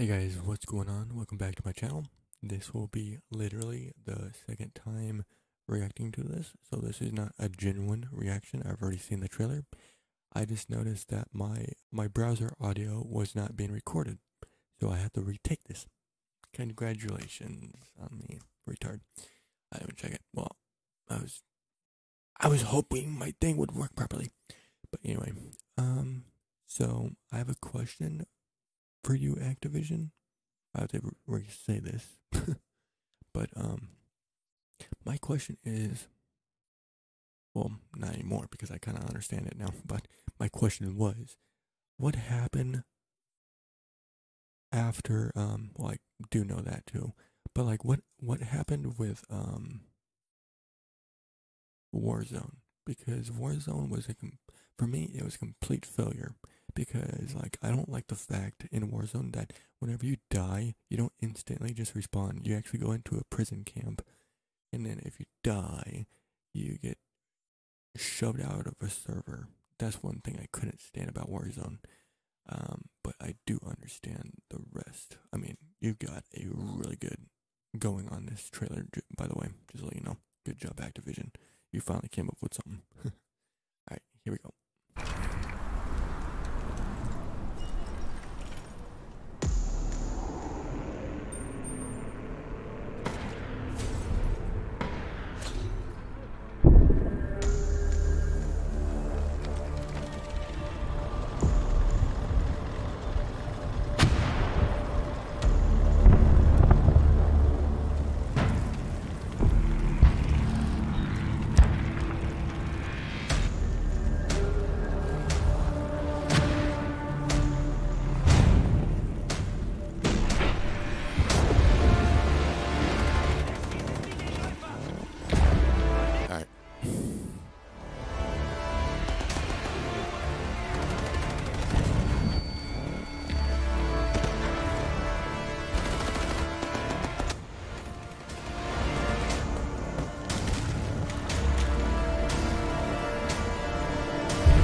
Hey guys, what's going on? Welcome back to my channel. This will be literally the second time reacting to this, so this is not a genuine reaction. I've already seen the trailer. I just noticed that my my browser audio was not being recorded, so I had to retake this. Congratulations on me, retard. I didn't check it. Well, I was I was hoping my thing would work properly. But anyway, um so I have a question for you, Activision. I have to re- say this, but um, my question is, well, not anymore because I kind of understand it now. But my question was, what happened after? Um, well, I do know that too, but like, what what happened with um Warzone? Because Warzone was a com- for me, it was a complete failure because like I don't like the fact in Warzone that whenever you die, you don't instantly just respawn. You actually go into a prison camp, and then if you die, you get shoved out of a server. That's one thing I couldn't stand about Warzone. Um, but I do understand the rest. I mean, you've got a really good going on this trailer, by the way. Just so you know, good job, Activision. You finally came up with something. All right, here we go.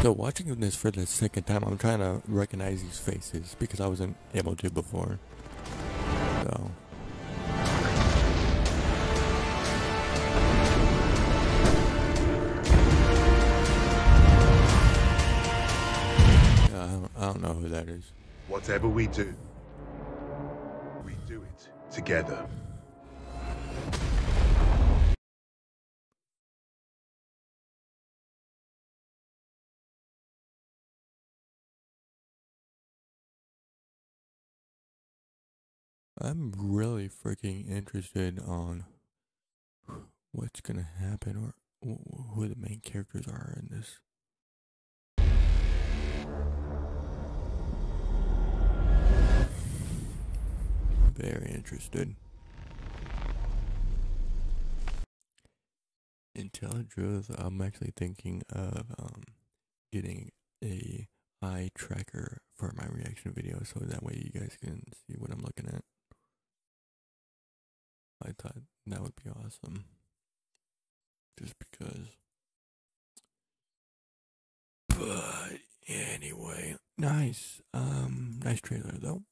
So watching this for the second time, I'm trying to recognize these faces because I wasn't able to before. So. I don't, I don't know who that is. Whatever we do, we do it together. I'm really freaking interested on what's gonna happen or who the main characters are in this. Very interested. Until truth, I'm actually thinking of um, getting a eye tracker for my reaction video so that way you guys can see what I'm looking at. I thought that would be awesome. Just because. But anyway, nice. Um, nice trailer though.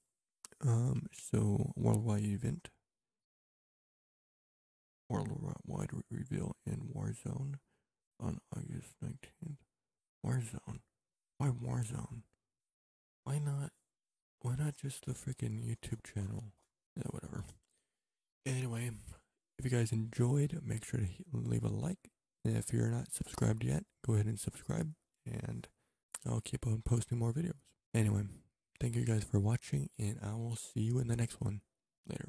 Um, so worldwide event. Worldwide reveal in Warzone on August 19th. Warzone. Why Warzone? Why not? Why not just the freaking YouTube channel? Anyway, if you guys enjoyed, make sure to leave a like. If you're not subscribed yet, go ahead and subscribe. And I'll keep on posting more videos. Anyway, thank you guys for watching, and I will see you in the next one. Later.